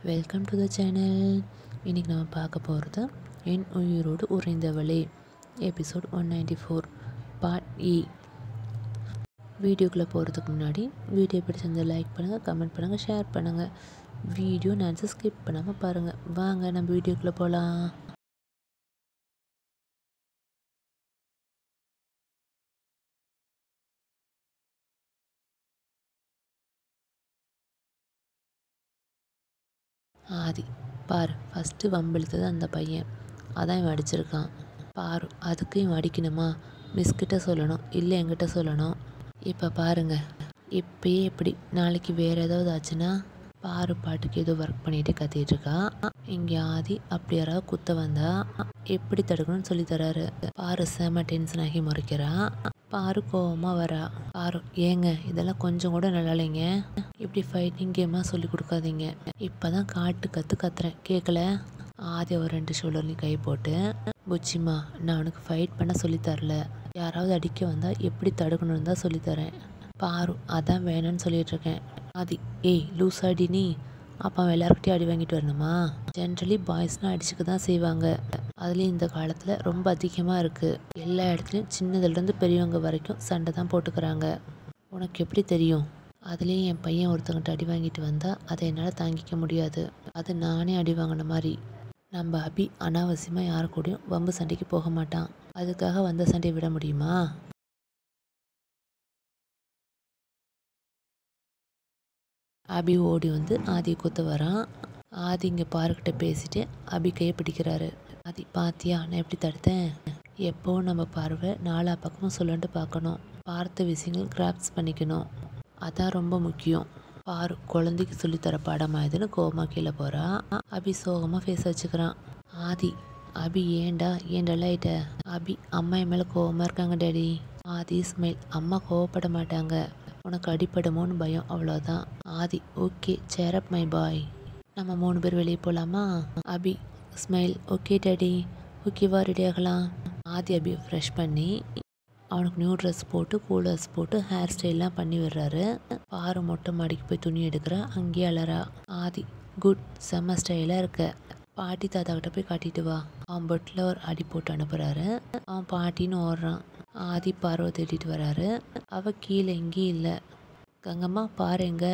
Welcome to the channel இன்றைக்கி நம்ம பார்க்க போகிறது என் உயிரோடு உறைந்தவளே episode one ninety four part e. இ வீடியோக்குள்ளே போகிறதுக்கு முன்னாடி வீடியோ பிடிச்சிருந்தா லைக் பண்ணுங்கள் கமெண்ட் பண்ணுங்கள் ஷேர் பண்ணுங்கள் வீடியோ நான் ஸ்கிப் பண்ணாமல் பாருங்கள் வாங்க நம்ம வீடியோக்குள்ளே போகலாம் ஆதி. பார் ஃபஸ்ட்டு வம்பிழுத்தது அந்த பையன். அதான் இவன் அடிச்சிருக்கான். பாரு அதுக்கு இவன் அடிக்கணுமா? மிஸ்கிட்ட சொல்லணும் இல்லை என்கிட்ட சொல்லணும். இப்போ பாருங்க. இப்பயே எப்படி? நாளைக்கு வேறு ஏதாவது ஆச்சுன்னா பாரு பாட்டுக்கு ஏதோ ஒர்க் பண்ணிட்டு கத்திட்டு இருக்கா. இங்கே ஆதி அப்படி யாராவது குத்த வந்தா எப்படி தடுக்கணும்னு சொல்லி தராரு. பாரு செம டென்ஷன் ஆகி முறைக்கிறா. பாரு கோவமாக வரா. பாரு ஏங்க இதெல்லாம் கொஞ்சம் கூட நல்லா இல்லைங்க இப்படி ஃபைட்டிங் கேமாக சொல்லி கொடுக்காதீங்க. இப்போ தான் காட்டு கற்று கத்துறேன். கேட்கல ஆதி ஒரு ரெண்டு ஷோல்டர்லையும் கை போட்டு புச்சிமா நான் உனக்கு ஃபைட் பண்ண சொல்லித்தரல யாராவது அடிக்க வந்தால் எப்படி தடுக்கணும்னு தான் சொல்லித்தரேன் பாரு அதான் வேணும்னு சொல்லிட்டு இருக்கேன். ஆதி ஏய் லூஸ் அடி நீ. அப்போ அவன் எல்லாருக்கிட்டையும் அடி வாங்கிட்டு வரணுமா? ஜென்ரலி பாய்ஸ்னால் அடிச்சுக்க தான் செய்வாங்க. அதுலேயும் இந்த காலத்தில் ரொம்ப அதிகமாக இருக்குது எல்லா இடத்துலையும் சின்னதுலேருந்து பெரியவங்க வரைக்கும் சண்டை தான் போட்டுக்கிறாங்க. உனக்கு எப்படி தெரியும்? அதுலேயும் என் பையன் ஒருத்தங்கிட்ட அடி வாங்கிட்டு வந்தால் அதை என்னால் தாங்கிக்க முடியாது. அது நானே அடி வாங்கின மாதிரி. நம்ம அபி அனாவசியமாக யார் கூடயும் வம்பு சண்டைக்கு போக மாட்டான். அதுக்காக வந்த சண்டையை விட முடியுமா? அபி ஓடி வந்து ஆதியை குத்த வரான். ஆதி இங்கே பாருக்கிட்ட பேசிட்டு அபி கையை பிடிக்கிறாரு. பாதி பாத்தியா? நான் எப்படி தடுத்தேன்? எப்போவும் நம்ம பார்வை? நாலா பக்கமும் சுழண்டு பார்க்கணும். பார்த்த விஷயங்கள் கிராப்ஸ் பண்ணிக்கணும். அதான் ரொம்ப முக்கியம். பாரு குழந்தைக்கு சொல்லித்தர பாடமா இதுன்னு கோமா கீழே போறா. அபி சோகமாக ஃபேஸ் வச்சுக்கிறான். ஆதி அபி ஏன்டா? ஏன்டா ஆயிட்ட அபி அம்மா என் மேலே கோவமாக இருக்காங்க டேடி. ஆதி ஸ்மைல் அம்மா கோவப்பட மாட்டாங்க. உனக்கு அடிப்படுமோன்னு பயம் அவ்வளோதான் ஆதி ஓகே சேரப் மை பாய் நம்ம மூணு பேர் வெளியே போகலாமா அபி ஸ்மைல் ஓகே டேடி ஓகேவா ரெடி ஆகலாம். ஆதி அபி ஃப்ரெஷ் பண்ணி அவனுக்கு நியூ ட்ரெஸ் போட்டு கூல் ட்ரெஸ் போட்டு ஹேர் ஸ்டைல்லாம் பண்ணி விடுறாரு. பாரு மொட்டை மாடிக்கு போய் துணி எடுக்கிறா அங்கேயே அலறா. ஆதி குட் செம்ம ஸ்டைலாக இருக்க. பாட்டி தாத்தா கிட்ட போய் காட்டிட்டு வா. அவன் பொட்டில் ஒரு அடி போட்டு அனுப்புகிறாரு அவன் பாட்டின்னு ஓடுறான். ஆதி பார்வை தேடிட்டு வராரு. அவ கீழே எங்கேயும் இல்லை. கங்கம்மா பாரு எங்க?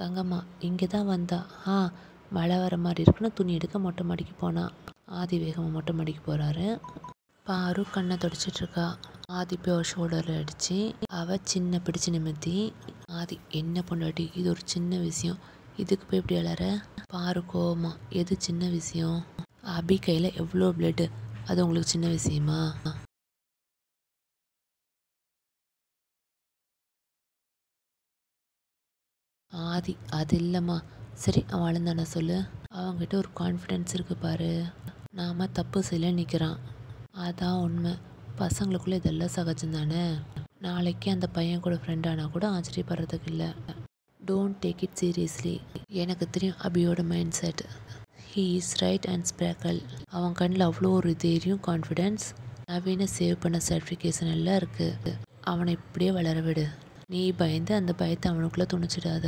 கங்கம்மா இங்கே தான் வந்தா. ஆ மழை வர மாதிரி இருக்குன்னு துணி எடுக்க மொட்டை மாடிக்கு போனான் ஆதி வேகமாக மொட்டை மாடிக்கு போகிறாரு பாரு கண்ணை தொடச்சிட்டு இருக்கா. ஆதி போய் ஷோல்டரில் அடித்து அவ சின்ன பிடிச்சு நிமித்தி ஆதி என்ன பொண்டாட்டி? இது ஒரு சின்ன விஷயம். இதுக்கு போய் இப்படி அலற? பாரு கோவமா. எது சின்ன விஷயம்? அபி கையில் எவ்வளோ பிளட்டு அது உங்களுக்கு சின்ன விஷயமா? ஆதி அது இல்லைம்மா. சரி அவன் தானே சொல்லு. அவங்ககிட்ட ஒரு கான்ஃபிடென்ஸ் இருக்கு பாரு. நாம தப்பு செய்யல நிற்கிறான் அதான் உண்மை. பசங்களுக்குள்ள இதெல்லாம் சகஜம் தானே? நாளைக்கு அந்த பையன் கூட ஃப்ரெண்ட் ஆனால் கூட ஆச்சரியப்படுறதுக்கு இல்லை. டோன்ட் டேக் இட் சீரியஸ்லி எனக்கு தெரியும் அபியோட mind set he is right and sparkle அவன் கண்ணில் அவ்வளோ ஒரு தைரியம் கான்ஃபிடென்ஸ் நவீன சேவ் பண்ண சர்டிஃபிகேஷன் எல்லாம் இருக்குது அவனை இப்படியே வளர விடு. நீ பயந்து அந்த பயத்தை அவனுக்குள்ளே துணிச்சிடாத.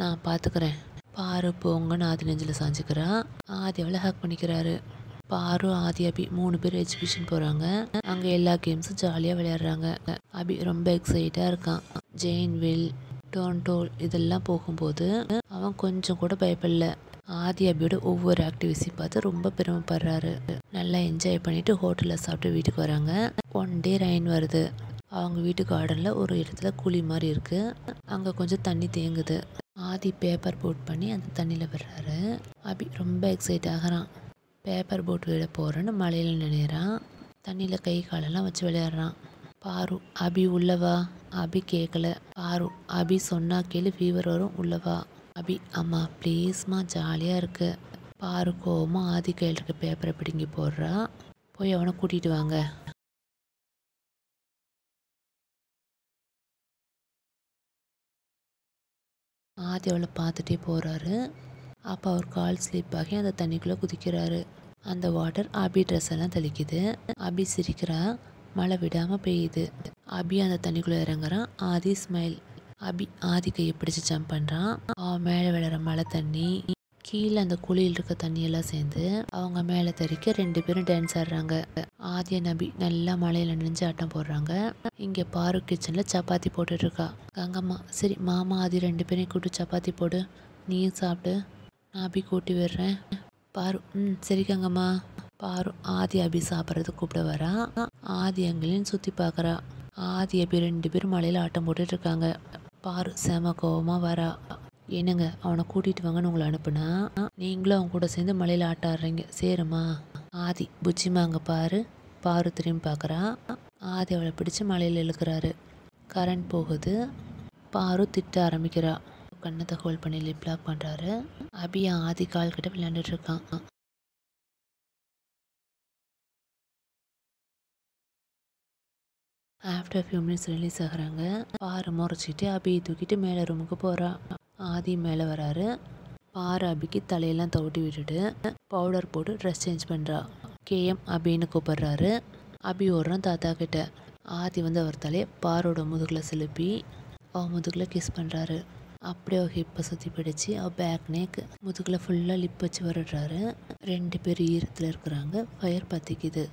நான் பார்த்துக்கிறேன் பாரு போங்கன்னு ஆதி நெஞ்சில் சாஞ்சுக்கிறான் ஆதி அவளை ஹேக் பண்ணிக்கிறாரு. பாரு ஆதி அபி மூணு பேர் எஜுகேஷன் போகிறாங்க அங்கே எல்லா கேம்ஸும் ஜாலியாக விளையாடுறாங்க. அபி ரொம்ப எக்ஸைட்டாக இருக்கான். ஜெயின் வில் டோன்டோல் இதெல்லாம் போகும்போது அவன் கொஞ்சம் கூட பயப்படல. ஆதி அபியோட ஒவ்வொரு ஆக்டிவிட்டியும் பார்த்து ரொம்ப பெருமைப்படுறாரு. நல்லா என்ஜாய் பண்ணிட்டு ஹோட்டலில் சாப்பிட்டு வீட்டுக்கு வராங்க. ஒன் டே ரெயின் வருது. அவங்க வீட்டு கார்டனில் ஒரு இடத்துல குழி மாதிரி இருக்குது அங்கே கொஞ்சம் தண்ணி தேங்குது. பாதி பேப்பர் போட் பண்ணி அந்த தண்ணியில் விடுறாரு. அபி ரொம்ப எக்ஸைட் ஆகிறான் பேப்பர் போட் விட போகிறேன்னு மலையில் நினைறான் தண்ணியில் கை காலெல்லாம் வச்சு விளையாடுறான். பாரு அபி உள்ளவா அபி கேட்கல பாரு அபி சொன்னா கேளு ஃபீவர் வரும் உள்ளவா அபி அம்மா ப்ளீஸ்மா ஜாலியாக இருக்கு. பாரு கோவமாக ஆதி கையில் இருக்க பேப்பரை பிடுங்கி போடுறா. போய் அவனை கூட்டிகிட்டு வாங்க. ஆதி அவளை பார்த்துட்டே போகிறாரு அப்போ அவர் கால் ஸ்லிப் ஆகி அந்த தண்ணிக்குள்ளே குதிக்கிறாரு. அந்த வாட்டர் அபி ட்ரெஸ் எல்லாம் தெளிக்குது. அபி சிரிக்கிறா. மழை விடாமல் பெய்யுது. அபி அந்த தண்ணிக்குள்ளே இறங்குறான். ஆதி ஸ்மைல் அபி ஆதி கையை பிடிச்சி ஜம்ப் பண்ணுறான் அவன் மேலே விழுற மழை தண்ணி. கீழே அந்த குழியில் இருக்க தண்ணியெல்லாம் சேர்ந்து அவங்க மேலே தெறிக்க ரெண்டு பேரும் டான்ஸ் ஆடுறாங்க. ஆதிய நபி நல்லா மலையில் நினைஞ்சு ஆட்டம் போடுறாங்க. இங்கே பாரு கிச்சனில் சப்பாத்தி போட்டுட்டு இருக்கா. கங்கம்மா சரி மாமா ஆதி ரெண்டு பேரையும் கூப்பிட்டு சப்பாத்தி போடு. நீயும் சாப்பிடு. நான் அபி கூட்டி விடுறேன். பாரு ம் சரி கங்கம்மா. பாரு ஆதி அபி சாப்பிட்றது கூப்பிட வரா. ஆதி அங்கிலையும் சுற்றி பார்க்குறா. ஆதி அபி ரெண்டு பேரும் மலையில் ஆட்டம் போட்டுட்டு இருக்காங்க. பாரு செம கோபமாக வரா. என்னங்க அவனை கூட்டிகிட்டு வாங்கன்னு உங்களை அனுப்புனா? நீங்களும் அவங்க கூட சேர்ந்து மலையில் ஆட்ட ஆடுறீங்க சேருமா? ஆதி புச்சிமா அங்கே பாரு. பாரு திரும்பி பார்க்குறா ஆதி அவளை பிடிச்சி மலையில் இழுக்கிறாரு. கரண்ட் போகுது. பாரு திட்ட ஆரம்பிக்கிறா. கண்ணத்தை ஹோல்ட் பண்ணி லிப்லாக் பண்ணுறாரு அபி ஆதி கால் கிட்ட விளையாண்டுட்டு இருக்கான். ஆஃப்டர் ஃபியூ மினிட்ஸ் ரிலீஸ் ஆகுறாங்க. பாரு முறைச்சிட்டு அபியை தூக்கிட்டு மேலே ரூமுக்கு போகிறா ஆதி மேலே வராரு. பாரு அபிக்கு தலையெல்லாம் தவட்டி விட்டுட்டு பவுடர் போட்டு ட்ரெஸ் சேஞ்ச் பண்ணுறா கேஎம் அபின்னு கூப்பிட்றாரு. அபி ஓடுறான் தாத்தா கிட்ட. ஆதி வந்து அவர் தலையை பாரோட முதுகில் சிலுப்பி அவன் முதுகில் கிஸ் பண்ணுறாரு அப்படியே அவள் ஹிப்பை சுற்றி பிடிச்சி அவள் பேக் நேக் முதுகில் ஃபுல்லாக லிப் வச்சு வருடுறாரு ரெண்டு பேர் ஈரத்தில் இருக்கிறாங்க. ஃபயர் பற்றிக்குது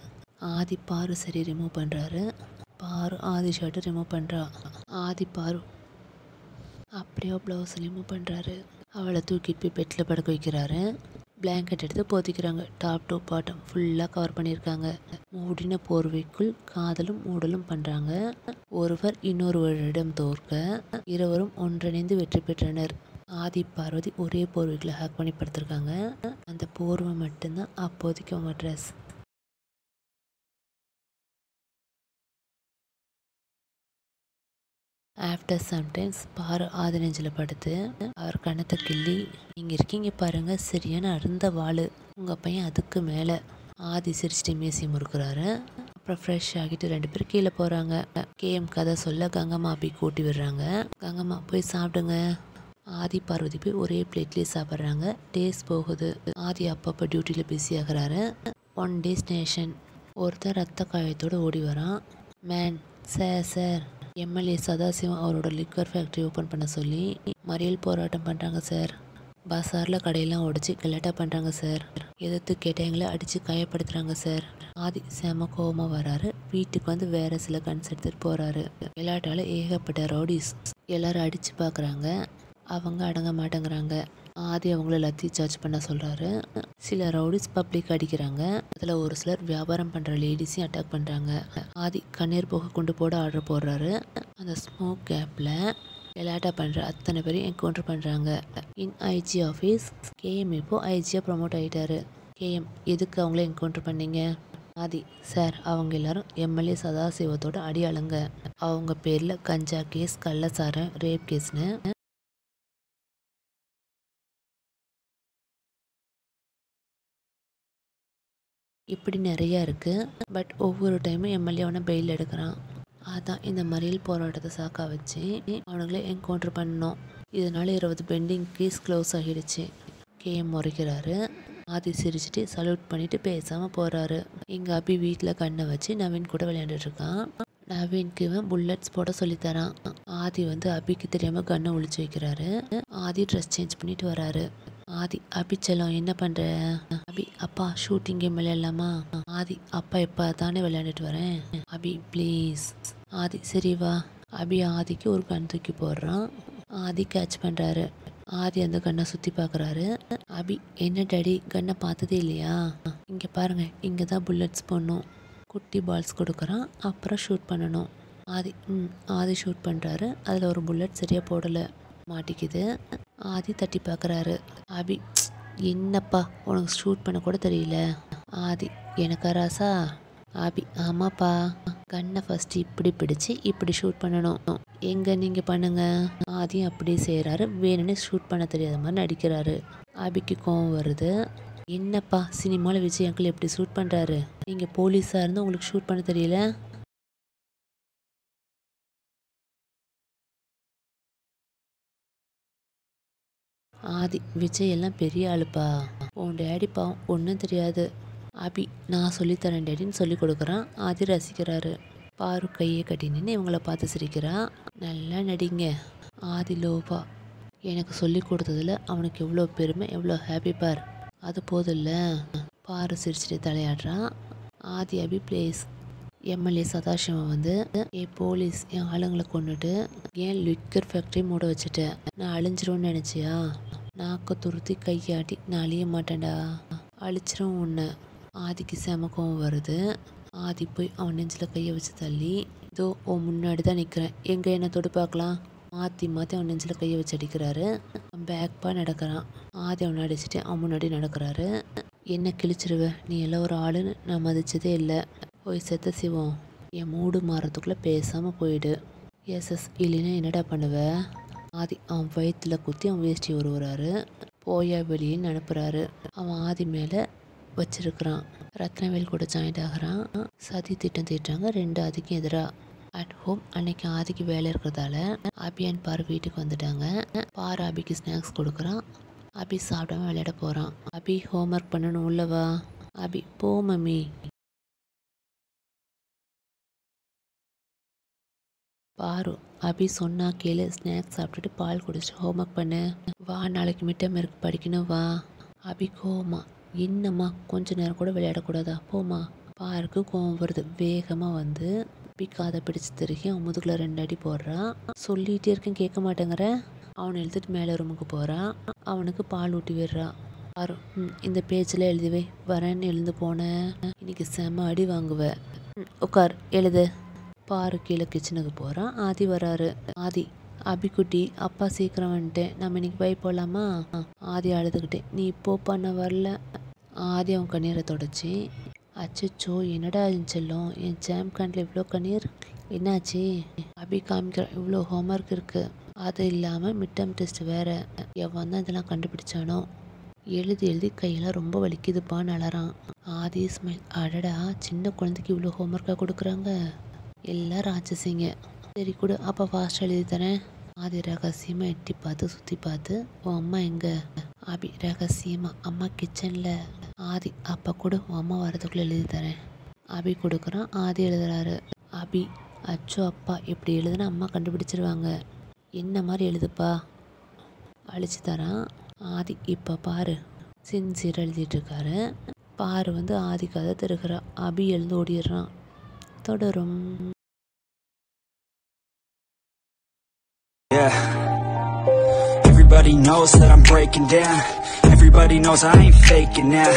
ஆதி பாரு சரி ரிமூவ் பண்ணுறாரு பாரு ஆதி ஷர்ட்டை ரிமூவ் பண்ணுறா ஆதி பாரு. அப்படியே ப்ளவுஸ் ரிமூவ் பண்ணுறாரு அவளை தூக்கிட்டு போய் பெட்டில் படுக்க வைக்கிறாரு. பிளாங்கெட் எடுத்து போத்திக்கிறாங்க. டாப் டு பாட்டம் ஃபுல்லாக கவர் பண்ணியிருக்காங்க. மூடின போர்வைக்குள் காதலும் மூடலும் பண்ணுறாங்க ஒருவர் இன்னொருவரிடம் தோற்க இருவரும் ஒன்றிணைந்து வெற்றி பெற்றனர். ஆதி பார்வதி ஒரே போர்வைகளை ஹேக் பண்ணி படுத்திருக்காங்க. அந்த போர்வை மட்டும்தான் அப்போதைக்கு அவங்க ட்ரெஸ் ஆஃப்டர் சம்டைம்ஸ் பாரு ஆதினஞ்சில் படுத்து அவர் கணத்தை கிள்ளி நீங்கள் இருக்கீங்க பாருங்க சரியான அருந்த வாள். உங்கள் பையன் அதுக்கு மேலே. ஆதி சிரிச்சிட்டு மேசி முறுக்குறாரு. அப்புறம் ஃப்ரெஷ் ஆகிட்டு ரெண்டு பேரும் கீழே போகிறாங்க கேஎம் கதை சொல்ல கங்கம்மா போய் கூட்டி விடுறாங்க. கங்கம்மா போய் சாப்பிடுங்க. ஆதி பார்வதி போய் ஒரே பிளேட்லேயே சாப்பிட்றாங்க. டேஸ் போகுது. ஆதி அப்பப்போ டியூட்டியில் பிஸி ஆகிறாரு. ஒன் டே ஸ்டேஷன் ஒருத்தர் ரத்த காயத்தோடு ஓடி வரான். Man sir sir MLA Sadasivam அவரோட லிக்கர் ஃபேக்ட்ரி ஓப்பன் பண்ண சொல்லி மறியல் போராட்டம் பண்ணுறாங்க சார் பசாரில் கடையெல்லாம் உடச்சி கலாட்டா பண்ணுறாங்க சார் எதிர்த்து கேட்டவங்கள அடித்து காயப்படுத்துகிறாங்க சார் ஆதி செம கோவமாக வராரு. வீட்டுக்கு வந்து வேறு சில கன்ஸ் எடுத்துகிட்டு போகிறாரு விளையாட்டால் ஏகப்பட்ட ரவுடிஸ் எல்லோரும் அடித்து பார்க்குறாங்க அவங்க அடங்க மாட்டேங்கிறாங்க. ஆதி அவங்கள எல்லாத்தையும் சார்ஜ் பண்ண சொல்கிறாரு சில ரவுடிஸ் பப்ளிக் அடிக்கிறாங்க. அதில் ஒரு சிலர் வியாபாரம் பண்ணுற லேடிஸையும் அட்டாக் பண்ணுறாங்க ஆதி கண்ணீர் போக கொண்டு போட ஆர்டர் போடுறாரு. அந்த ஸ்மோக் கேப்பில் கலாட்டா பண்ணுற அத்தனை பேரையும் என்கவுண்டர் பண்ணுறாங்க இன் ஐஜி ஆஃபீஸ் கேஎம் இப்போது ஐஜியாக ப்ரொமோட் ஆகிட்டாரு கேஎம் எதுக்கு அவங்கள என்கவுண்டர் பண்ணீங்க? ஆதி சார் அவங்க எல்லாரும் எம்எல்ஏ சதாசிவத்தோட அடியாளுங்க. அவங்க பேரில் கஞ்சா கேஸ் கள்ளசாரம் ரேப் கேஸ்னு இப்படி நிறையா இருக்குது பட் ஒவ்வொரு டைமும் எம்எல்ஏ அவனை பெயில் எடுக்கிறான். அதான் இந்த மறியல் போராட்டத்தை சாக்கா வச்சு அவனுங்களே என்கவுண்டர் பண்ணோம். இதனால் இருபது பெண்டிங் கேஸ் க்ளோஸ் ஆகிடுச்சு. கேஎம் முறைக்கிறாரு. ஆதி சிரிச்சிட்டு சல்யூட் பண்ணிட்டு பேசாமல் போகிறாரு எங்கள் அபி வீட்டில் கண்ணை வச்சு நவீன் கூட விளையாண்டுட்ருக்கான் நவீன்க்கு நவீனுக்கு இவன் புல்லட்ஸ் போட சொல்லித்தரான். ஆதி வந்து அபிக்கு தெரியாமல் கண்ணை ஒழிச்சு வைக்கிறாரு. ஆதி ட்ரெஸ் சேஞ்ச் பண்ணிட்டு வராரு. ஆதி அபி செல்லம் என்ன பண்ற? அபி அப்பா ஷூட்டிங் கேம் விளையாடலாமா? ஆதி அப்பா எப்போ தானே விளையாண்டுட்டு வரேன்? அபி ப்ளீஸ் ஆதி சரி வா. அபி ஆதிக்கு ஒரு கண் தூக்கி போடுறான். ஆதி கேட்ச் பண்ணுறாரு ஆதி அந்த கண்ணை சுற்றி பார்க்குறாரு அபி என்ன டேடி கண்ணை பார்த்ததே இல்லையா? இங்கே பாருங்க இங்கே தான் புல்லட்ஸ் போடணும். குட்டி பால்ஸ் கொடுக்குறான். அப்புறம் ஷூட் பண்ணணும். ஆதி ம் ஆதி ஷூட் பண்ணுறாரு அதில் ஒரு புல்லட் சரியாக போடலை. மாட்டிக்குது. ஆதி தட்டி பார்க்குறாரு. அபி என்னப்பா உனக்கு ஷூட் பண்ண கூட தெரியல. ஆதி எனக்கா ராசா? ஆபி ஆமாப்பா. கண்ணை ஃபஸ்ட்டு இப்படி பிடிச்சு இப்படி ஷூட் பண்ணணும். எங்கே நீங்கள் பண்ணுங்க? ஆதியும் அப்படி செய்கிறாரு வேணும்னு ஷூட் பண்ண தெரியாத மாதிரி நடிக்கிறாரு. ஆபிக்கு கோவம் வருது. என்னப்பா சினிமாவில் விஜய் அங்கிள் எப்படி ஷூட் பண்ணுறாரு நீங்கள் போலீஸாக இருந்து உங்களுக்கு ஷூட் பண்ண தெரியல? ஆதி விஜய் எல்லாம் பெரிய ஆளுப்பா. உன் டேடி பாவம் ஒன்றும் தெரியாது. அபி நான் சொல்லித்தரேன் டேடின்னு சொல்லி கொடுக்குறான். ஆதி ரசிக்கிறாரு. பாரு கையை கட்டி நின்று இவங்கள பார்த்து சிரிக்கிறா. நல்லா நடிங்க. ஆதி லோபா. எனக்கு சொல்லி கொடுத்ததில் அவனுக்கு எவ்வளோ பெருமை எவ்வளோ ஹாப்பி பார். அது போதில்ல. பாரு சிரிச்சிட்டு தலையாடுறான் ஆதி அபி பிளேஸ் எம்எல்ஏ சதாசிவம் வந்து ஏ போலீஸ் என் ஆளுங்களை கொண்டுட்டு ஏன் லிக்கர் ஃபேக்ட்ரி மூட வச்சுட்டேன் நான் அழிஞ்சிருவேன்னு நினச்சியா? நாக்க துருத்தி கையாட்டி நான் அழிய மாட்டேன்டா. அழிச்சிரும் உன்னை. ஆதிக்கு செம கோவம் வருது. ஆதி போய் அவன் நெஞ்சில் கையை வச்சு தள்ளி இதோ ஓ முன்னாடி தான் நிற்கிறேன் எங்கே என்ன தொடு பார்க்கலாம்? மாற்றி மாற்றி அவன் நெஞ்சில் கையை வச்சு அடிக்கிறாரு. பேக்பாக நடக்கிறான். ஆதி அவனை அடிச்சுட்டு அவன் முன்னாடி நடக்கிறாரு. என்ன கிழிச்சிருவ? நீ எல்லாம் ஒரு ஆளுன்னு நான் மதிச்சதே இல்லை. போய் செத்த சிவம். என் மூடு மாறத்துக்குள்ளே பேசாமல் போயிடு. எஸ் எஸ் இல்லைன்னா என்னடா பண்ணுவ? ஆதி அவன் வயிற்றுல குத்தி அவன் வேஷ்டி உருவுறாரு. போயா வெளியின்னு அனுப்புகிறாரு அவன் ஆதி மேலே வச்சிருக்கிறான். ரத்னவேல் கூட ஜாயின்ட் ஆகிறான். சதி திட்டம் தீட்டுறாங்க. ரெண்டு ஆதிக்கும் எதிராக அட் ஹோம் அன்னைக்கு ஆதிக்கு வேலை இருக்கிறதால அபி அண்ட் பார் வீட்டுக்கு வந்துட்டாங்க. பார் அபிக்கு ஸ்நாக்ஸ் கொடுக்குறான். அபி சாப்பிடாம விளையாட போகிறான் அபி ஹோம்ஒர்க் பண்ணணும் உள்ளவா அபி போ மம்மி. பாரு அபி சொன்னா கேளு ஸ்நாக்ஸ் சாப்பிட்டுட்டு பால் குடிச்சிட்டு ஹோம்ஒர்க் பண்ணு. வா நாளைக்கு மிட்டம் இருக்கு படிக்கணும் வா. அபி கோமா என்னம்மா கொஞ்ச நேரம் கூட விளையாடக்கூடாதா? போமா பாருக்கு கோவம் வருது. வேகமாக வந்து பிக்காத காதை பிடிச்சு திருக்கி அவன் முதுகுல ரெண்டு அடி போடுறான் சொல்லிகிட்டே இருக்கேன் கேட்க மாட்டேங்கிற. அவனை எழுதிட்டு மேலே ரூமுக்கு போகிறான் அவனுக்கு பால் ஊட்டி விடுறான் பாரு ம், இந்த பேஜில் எழுதிவை வரேன்னு எழுந்து போனேன் இன்னைக்கு செம அடி வாங்குவேன் உட்கார் எழுது. பாரு கீழே கிச்சனுக்கு போகிறான் ஆதி வராரு. ஆதி அபிக்குட்டி அப்பா சீக்கிரம் வந்துட்டேன். நம்ம இன்னைக்கு போய் போகலாமா ஆதி அழுதுகிட்டே நீ இப்போ பண்ண வரல. ஆதி அவன் கண்ணீரை தொடச்சி அச்சச்சோ என்னடா செல்லும்? என் ஜாம் கண்ணில் இவ்வளோ கண்ணீர்? என்னாச்சு? அபி காமிக்கிற இவ்வளோ ஹோம்ஒர்க் இருக்குது அது இல்லாமல் மிட்டம் டெஸ்ட் வேறு. எவன் தான் இதெல்லாம் கண்டுபிடிச்சானோ? எழுதி எழுதி கையெல்லாம் ரொம்ப வலிக்குதுப்பான்னு அலறான் ஆதி ஸ்மைல் அடடா சின்ன குழந்தைக்கு இவ்வளோ ஹோம்ஒர்க்காக கொடுக்குறாங்க. எல்லாம் ராட்சசிங்க. சரி கொடு அப்போ ஃபாஸ்ட் எழுதி தரேன். ஆதி ரகசியமாக எட்டி பார்த்து சுற்றி பார்த்து உன் அம்மா எங்கே? ஆபி ரகசியமாக அம்மா கிச்சனில் ஆதி அப்பா கூட உன் அம்மா வரதுக்குள்ளே எழுதி தரேன். அபி கொடுக்குறான் ஆதி எழுதுறாரு. அபி அச்சோ அப்பா இப்படி எழுதுனா அம்மா கண்டுபிடிச்சிருவாங்க. என்ன மாதிரி எழுதுப்பா? அழிச்சு தரான். ஆதி இப்போ பாரு. சின்சியர் எழுதிட்டு இருக்காரு. பாரு வந்து ஆதி கதை திருக்கிறா அபி எழுந்து ஓடிடுறான். தொடரும் Yeah. Everybody knows that I'm breaking down. Everybody knows I ain't faking now.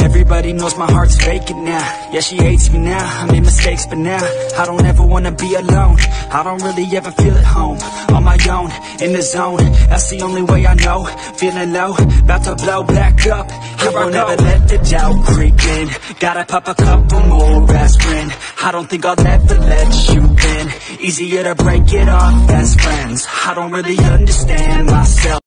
Everybody knows my heart's faking now. Yeah, she hates me now. I made mistakes, but now I don't ever wanna be alone. I don't really ever feel at home. On my own, in the zone. That's the only way I know. Feeling low, about to blow back up. Here I won't ever let the doubt creep in. Gotta pop a couple more aspirin. I don't think I'll ever let you in. Easier to break it off best friends. I don't really understand myself.